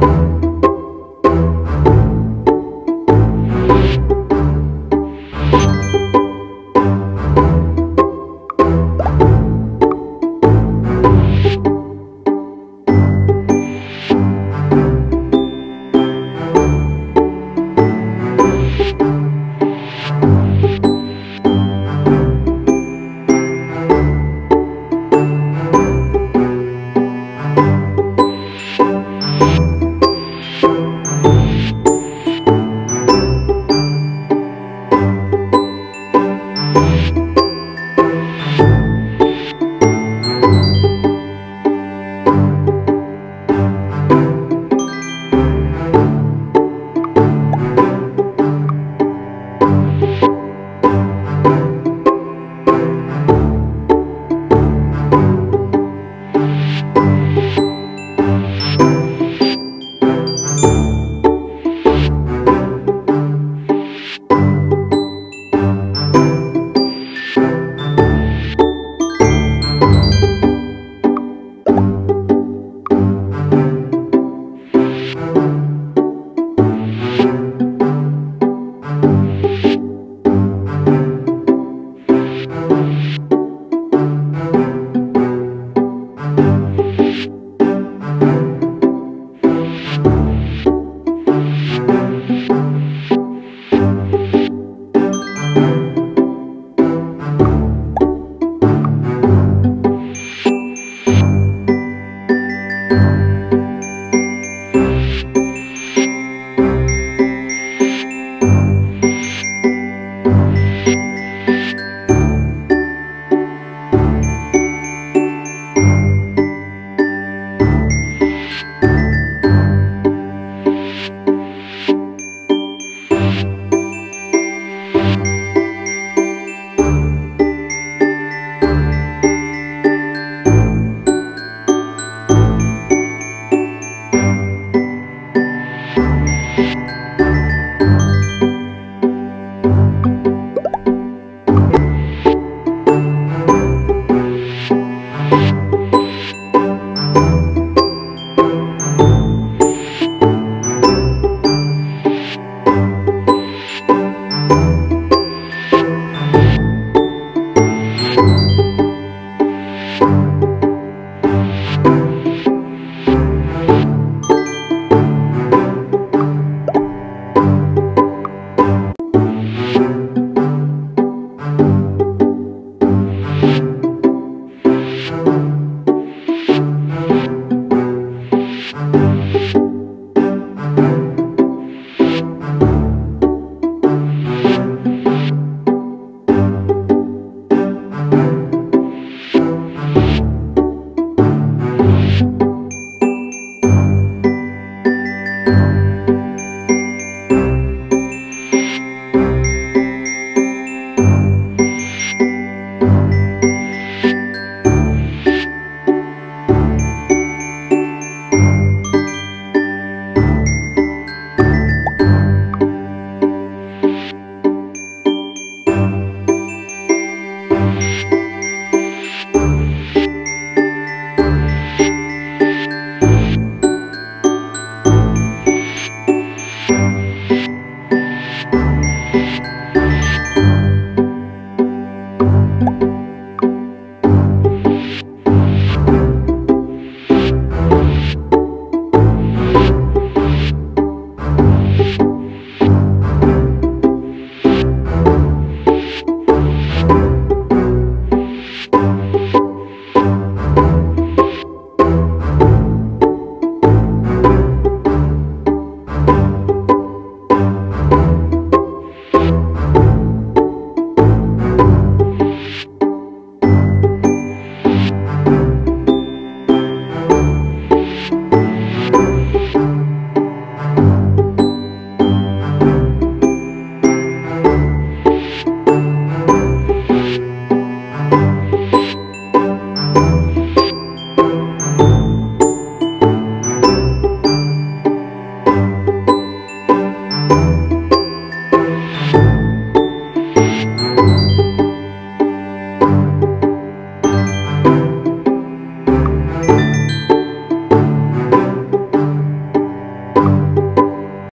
you